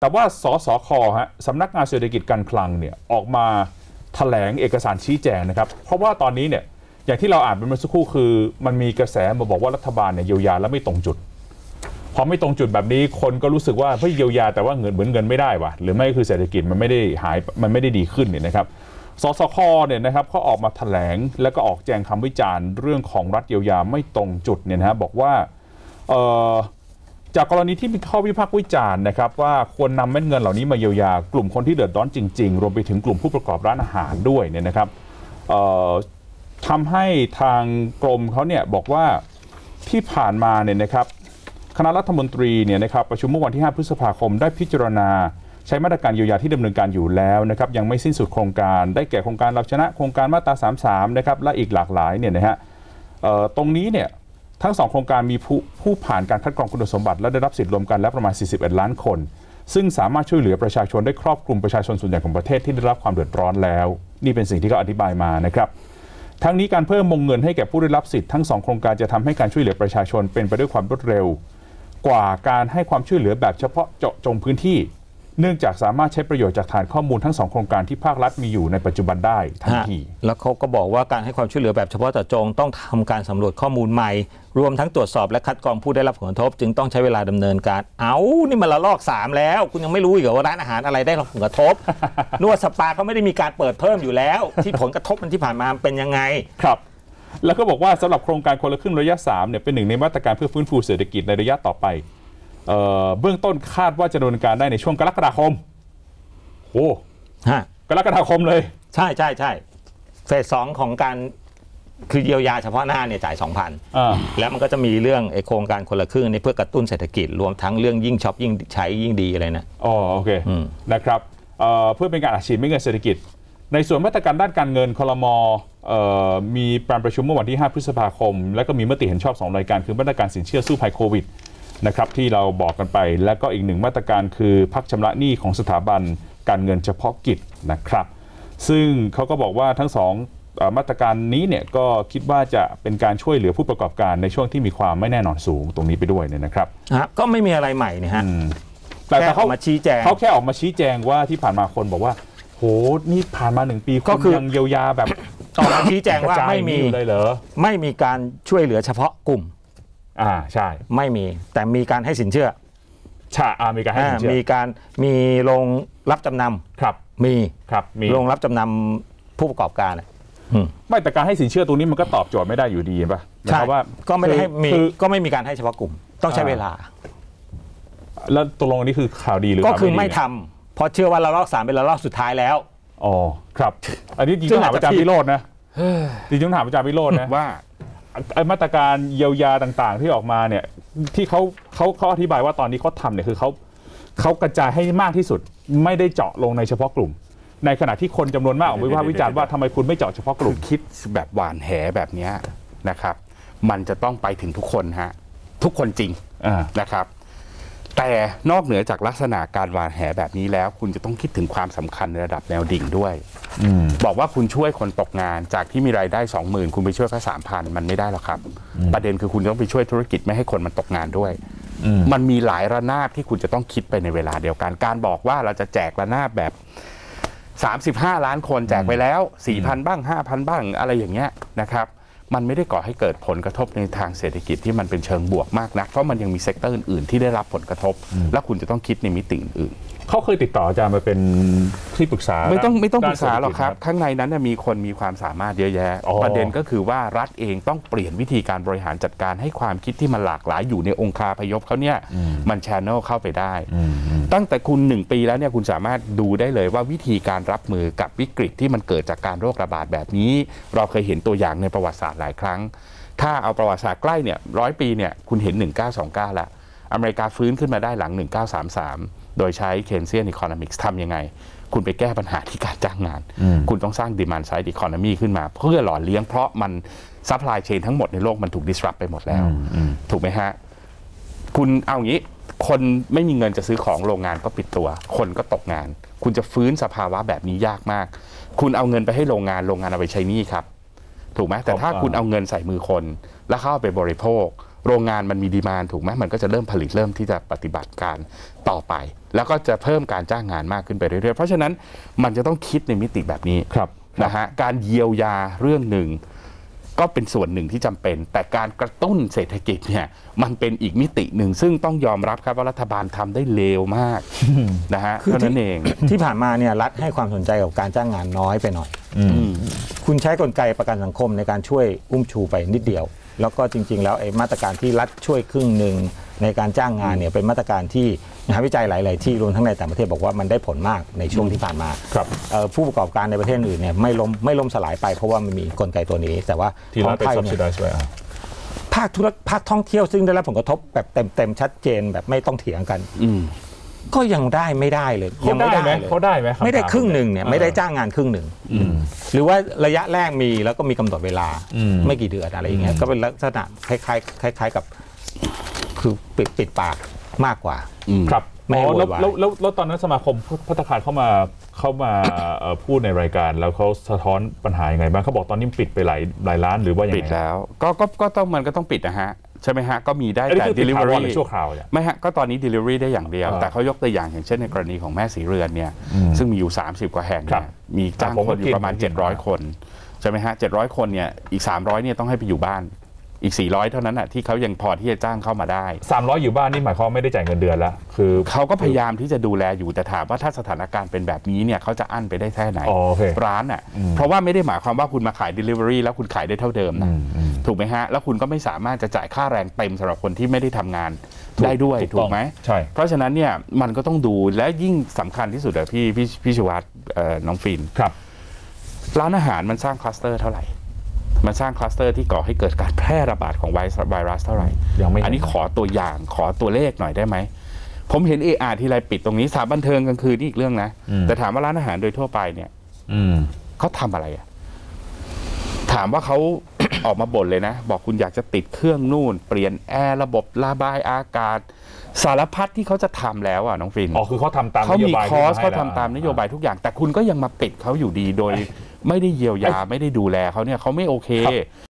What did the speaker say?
แต่ว่าสสคฮะสำนักงานเศรษฐกิจการคลังเนี่ยออกมาแถลงเอกสารชี้แจงนะครับ เพราะว่าตอนนี้เนี่ยอย่างที่เราอ่านไปเมื่อสักครู่คือ มันมีกระแสมาบอกว่ารัฐบาลเนี่ยเยียวยาแล้วไม่ตรงจุด พอไม่ตรงจุดแบบนี้คนก็รู้สึกว่าเฮ้ยเยียวยาแต่ว่าเงินเหมือนเงินไม่ได้วะหรือไม่คือเศรษฐกิจมันไม่ได้หายมันไม่ได้ดีขึ้นเนี่ยนะครับสสคเนี่ยนะครับเขาออกมาแถลงแล้วก็ออกแจงคำวิจารณ์เรื่องของรัฐเยียวยาไม่ตรงจุดเนี่ยนะฮะบอกว่าเออ จากกรณีที่มีข้อวิพากษ์วิจารณ์นะครับว่าควรนำเม็ดเงินเหล่านี้มาเยียวยากลุ่มคนที่เดือดร้อนจริง ๆ รวมไปถึงกลุ่มผู้ประกอบร้านอาหารด้วยเนี่ยนะครับเอ่อทำให้ทางกรมเขาเนี่ยบอกว่าที่ผ่านมาเนี่ยนะครับคณะรัฐมนตรีเนี่ยนะครับประชุมเมื่อวันที่ 5 พฤษภาคมได้พิจารณา ใช้มาตรการเยียวยาที่ดำเนินการอยู่แล้วนะครับยังไม่สิ้นสุดโครงการได้แก่โครงการเราชนะโครงการมาตรา 33 นะครับและอีกหลากหลายเนี่ยนะฮะเอ่อตรงนี้เนี่ย ทั้งสองโครงการมีผู้ผู้ผ่านการคัดกรองคุณสมบัติและได้รับสิทธิ์รวมกันแล้วประมาณ 41 ล้านคน ซึ่งสามารถช่วยเหลือประชาชนได้ครอบคลุมประชาชนส่วนใหญ่ของประเทศที่ได้รับความเดือดร้อนแล้ว นี่เป็นสิ่งที่เขาอธิบายมานะครับทั้งนี้การเพิ่มวงเงินให้แก่ผู้ได้รับสิทธิ์ทั้งสองโครงการจะทำให้การช่วยเหลือประชาชนเป็นไปด้วยความรวดเร็ว กว่าการให้ความช่วยเหลือแบบเฉพาะเจาะจงพื้นที่ เนื่องจากสามารถใช้ประโยชน์จากฐานข้อมูลทั้งสองโครงการที่ภาครัฐมีอยู่ในปัจจุบันได้ทันฮะทีแล้วเขาก็บอกว่าการให้ความช่วยเหลือแบบเฉพาะเจาะจงต้องทำการสำรวจข้อมูลใหม่ รวมทั้งตรวจสอบและคัดกรองผู้ได้รับผลกระทบ จึงต้องใช้เวลาดำเนินการ เอานี่มันละลอกสามแล้ว คุณยังไม่รู้อีกเหรอว่าร้านอาหารอะไรได้รับผลกระทบนวดสปาเขาไม่ได้มีการเปิดเพิ่มอยู่แล้ว ที่ผลกระทบมันที่ผ่านมาเป็นยังไงครับแล้วก็บอกว่าสำหรับโครงการคนละครึ่งระยะ3เนี่ยเป็นหนึ่งในมาตรการเพื่อฟื้นฟูเศรษฐกิจในระยะต่อไป เอ่อเบื้องต้นคาดว่าจะดำเนินการได้ในช่วงกรกฎาคมโอ้ฮะกรกฎาคมเลย ใช่ใช่ใช่เฟสสองของการคือเยียวยาเฉพาะหน้าเนี่ยจ่าย 2,000อ่าแล้วมันก็จะมีเรื่องไอโครงการคนละครึ่งนี่เพื่อกระตุ้นเศรษฐกิจรวมทั้งเรื่องยิ่งช็อปยิ่งใช้ยิ่งดีอะไรนะอ๋อโอเคอืมนะครับเอ่อเพื่อเป็นการอัดฉีดเม็ดเงินเศรษฐกิจ ในส่วนมาตรการด้านการเงินครม.เอ่อมีการประชุมเมื่อวันที่ 5 พฤษภาคม และก็มีมติเห็นชอบ 2 รายการคือมาตรการสินเชื่อสู้ภัยโควิด นะครับที่เราบอกกันไป และก็อีกหนึ่งมาตรการคือพักชำระหนี้ของสถาบันการเงินเฉพาะกิจนะครับ ซึ่งเขาก็บอกว่าทั้งสองเอ่อมาตรการนี้เนี่ยก็คิดว่าจะเป็นการช่วยเหลือผู้ประกอบการในช่วงที่มีความไม่แน่นอนสูงตรงนี้ไปด้วยเนี่ยนะครับฮะก็ไม่มีอะไรใหม่นี่ฮะแต่แค่แต่เขาออกมาชี้แจงเขาแค่ออกมาชี้แจงว่าที่ผ่านมาคนบอกว่า โหนี่ผ่านมาหนึ่งปีก็คุณคือยังเยียวยาแบบออกมาชี้แจงว่ากระยไม่มีอยู่เลยเหรอไม่มีการช่วยเหลือเฉพาะกลุ่ม อ่าใช่ไม่มีแต่มีการให้สินเชื่อใช่อ่ามีการให้สินเชื่อมีการมีโรงรับจำนครับำมีครับมีโรงรับจำนำผู้ประกอบการอะไม่แต่การให้สินเชื่อตรงนี้มันก็ตอบโจทย์ไม่ได้อยู่ดีเห็นปะหมายใช่ความว่าก็ไม่ได้ให้มีคือก็ไม่มีการให้เฉพาะกลุ่ม ต้องใช้อ่าเวลา แล้วตกลงอันนี้คือข่าวดีหรือก็ข่าวคือดีไม่ทำเพราะเชื่อว่าเราลอกสามเป็นเราลอกสุดท้ายแล้วอ๋อครับ อันนี้จริงซึ่ต้องงถามอาจอาจะจารย์ผิดวิโรจน์นะจริงต้องถามอาจารย์วิโรจน์นะว่าไอ้ มาตรการเยียวยาต่างๆ ที่ออกมาเนี่ยที่เขาเขาเขาอธิบายว่าตอนนี้เขาทำเนี่ยคือเขาเขากระจายให้มากที่สุดไม่ได้เจาะลงในเฉพาะกลุ่ม ในขณะที่คนจำนวนมากออกมาวิพากษ์วิจารณ์ว่าทำไมคุณไม่เจาะเฉพาะกคืลุ่อมคิดแบบหวานแหแบบเนี้ยนะครับ มันจะต้องไปถึงทุกคนฮะทุกคนจริงอ่า นะครับ แต่นอกเหนือจากลักษณะการหว่านแหแบบนี้แล้ว คุณจะต้องคิดถึงความสำคัญในระดับแนวดิ่งด้วยอืมบอกว่าคุณช่วยคนตกงานจากที่มีรายได้20,000คุณไปช่วยแค่3,000มันไม่ได้หรอกครับ ประเด็นคือคุณต้องไปช่วยธุรกิจไม่ให้คนมันตกงานด้วยอืมมันมีหลายระนาบที่คุณจะต้องคิดไปในเวลาเดียวกัน การบอกว่าเราจะแจกระนาบแบบ 35 ล้านคนแจกไปแล้ว4,000บ้าง5,000บ้างอะไรอย่างเงี้ยนะครับ มันไม่ได้ก่อให้เกิดผลกระทบในทางเศรษฐกิจที่มันเป็นเชิงบวกมากนัก เพราะมันยังมี sector อื่นๆที่ได้รับผลกระทบ และคุณจะต้องคิดในมิติอื่นๆเขาเคยติดต่ออาจารย์มาเป็นที่ปรึกษา ไม่ต้องด้นไม่ต้องปด้รึนกษาหรอกครับเศษฐจข้างในนั้นน่ะมีคนมีความสามารถเยอะแยะอ๋อประเด็นก็คือว่ารัฐเองต้องเปลี่ยนวิธีการบริหารจัดการให้ความคิดที่มันหลากหลายอยู่ในองค์คาพยพเขาเนี่ยมันชแนลเข้าไปได้อืมอืม ตั้งแต่คุณหนึ่งปีแล้วเนี่ยคุณสามารถดูได้เลยว่าวิธีการรับมือกับวิกฤตที่มันเกิดจากการโรคระบาดแบบนี้ เราเคยเห็นตัวอย่างในประวัติศาสตร์หลายครั้ง ถ้าเอาประวัติศาสตร์ใกล้เนี่ยร้อยปีเนี่ยคุณเห็น 1929 แล้ว อเมริกาฟื้นขึ้นมาได้หลัง 1933 โดยใช้ Keynesian Economics ทำยังไง คุณไปแก้ปัญหาที่การจ้างงาน คุณต้องสร้าง demand side economy ขึ้นมา เพื่อหล่อเลี้ยงเพราะมัน supply chain ทั้งหมดในโลกมันถูก disrupt ไปหมดแล้วถูกไหมฮะคุณเอางี้ คนไม่มีเงินจะซื้อของโรงงานก็ปิดตัว คนก็ตกงาน คุณจะฟื้นสภาวะแบบนี้ยากมาก คุณเอาเงินไปให้โรงงานโรงงานเอาไปใช้หนี้ครับ ถูกไหมแต่ถ้าครับคุณเอาเงินใส่มือคน แล้วเข้าเอาไปบริโภค โรงงานมันมีดีมานถูกไหมมันก็จะเริ่มผลิตเริ่มที่จะปฏิบัติการต่อไป แล้วก็จะเพิ่มการจ้างงานมากขึ้นไปเรื่อยๆเพราะฉะนั้นมันจะต้องคิดในมิติแบบนี้ครับนะฮะการเยียวยาเรื่องหนึ่ง ก็เป็นส่วนหนึ่งที่จำเป็น แต่การกระตุ้นเศรษฐกิจเนี่ยมันเป็นอีกมิติหนึ่ง ซึ่งต้องยอมรับครับว่ารัฐบาลทำได้เลวมากนะฮะคือเท่านั้นที่เองที่ผ่านมาเนี่ยรัฐให้ความสนใจกับการจ้างงานน้อยไปหน่อยอืมอืมคุณใช้กลไกประกันสังคมในการช่วยอุ้มชูไปนิดเดียว แล้วก็จริง ๆ แล้วไอ้มาตรการที่รัฐช่วยครึ่งหนึ่งในการจ้างงานเนี่ยเป็นมาตรการที่งานวิจัยหลาย ๆ ที่รวมทั้งในต่างประเทศบอกว่ามันได้ผลมากในช่วงที่ผ่านมาครับเอ่อผู้ประกอบการในประเทศอื่นเนี่ยไม่ล้มไม่ล้มสลายไปเพราะว่ามันมีกลไกตัวนี้ แต่ว่าที่ขอรัฐงไปไทย subsidize เนี่ยไว้อะภาคธุรภาคท่องเที่ยวซึ่งได้รับผลกระทบแบบเต็มๆชัดเจนแบบไม่ต้องเถียงกันอืม ก็ยังได้ไม่ได้เลยเขายัได้ไหมเลยเขาได้ไหมำไม่ได้ถาครึ่งหนึ่งเนี่ยออไม่ได้จ้างงานครึ่งหนึ่งอืมหรือว่าระยะแรกมีแล้วก็มีกำหนดเวลาอืมไม่กี่เดือนอะไรอย่างเงี้ยก็เป็นลักษณะคล้ายๆคล้าย ๆกับ คือปิดปิดปากมากกว่าอืมครับไม่อ๋ให้อแล้วโวยวายแล้วแล้วแล้วตอนนั้นสมาคมพัฒคารเข้ามาเข้ามาเอ่อพูดในรายการ แล้วเขาสะท้อนปัญหายังไงบ้างเขาบอกตอนนี้ปิดไปหลายหลายล้านหรือว่ายังไงปิดแล้วก็ก็ก็ต้องมันก็ต้องปิดนะฮะ ใช่ไหมฮะ ก็มีได้อันนี้แต่คือปิดถาวร delivery หรือชั่วคราวเนี่ยไม่ฮะ ก็ตอนนี้ delivery ได้อย่างเดียวอ่าแต่เขายกตัวอย่างอย่างเช่นในกรณีของแม่สีเรือนเนี่ยอืมซึ่งมีอยู่ 30 กว่าแห่งครับเนี่ยมีจ้างผมคก็นอกิยู่นประมาณผมกิน700 คนใช่ไหมฮะ 700 คนเนี่ยอีก 300เนี่ยต้องให้ไปอยู่บ้านอีก 400 เท่านั้นน่ะที่เขายังพอที่จะจ้างเข้ามาได้สามร้อยอยู่บ้านนี่หมายความว่าไม่ได้จ่ายเงินเดือนแล้วคือเขาก็พยายามที่จะดูแลอยู่แต่ถามว่าถ้าสถานการณ์เป็นแบบนี้เนี่ยเขาจะอั้นไปได้แค่ไหนอ๋อโอเคร้านอะอืมเพราะว่าไม่ได้หมายความว่าคุณมาขาย Delivery แล้วคุณขายได้เท่าเดิมอืนะมอืม ถูกไหมฮะ แล้วคุณก็ไม่สามารถจะจ่ายค่าแรงเต็มสำหรับคนที่ไม่ได้ทำงานถูกได้ด้วยถูกถูต้กองไหมใช่เพราะฉะนั้นเนี่ยมันก็ต้องดูและยิ่งสำคัญที่สุดอะพี่พี่พี่ชวัตเอ่อน้องฟินครับร้านอาหารมันสร้างคลัสเตอร์เท่าไหร่มันสร้างคลัสเตอร์ที่ก่อให้เกิดการแพร่ระบาดของไวรัสไวรัสเท่าไหร่ยังไม่เห็นอันนี้ขอตัวอย่างขอตัวเลขหน่อยได้ไหม ผมเห็นเออาทีไรปิดตรงนี้สถานบันเทิงกลางคืนนี่อีกเรื่องนะอืมแต่ถามว่าร้านอาหารโดยทั่วไปเนี่ย อืมเขาทำอะไรอะถามว่าเขา ออกมาบ่นเลยนะ บอกคุณอยากจะติดเครื่องนู่น เปลี่ยนแอร์ระบบระบายอากาศ สารพัดที่เขาจะทำแล้วอะน้องฟินอ๋อคือเขาทำตามเขานโยมีบายคอร์สที่เขาให้ทำตามนโยบายทุกอย่าง แต่คุณก็ยังมาปิดเขาอยู่ดีโดย ไม่ได้เยียวยาไม่ได้ดูแลเขาเนี่ยเขาไม่โอเคครับ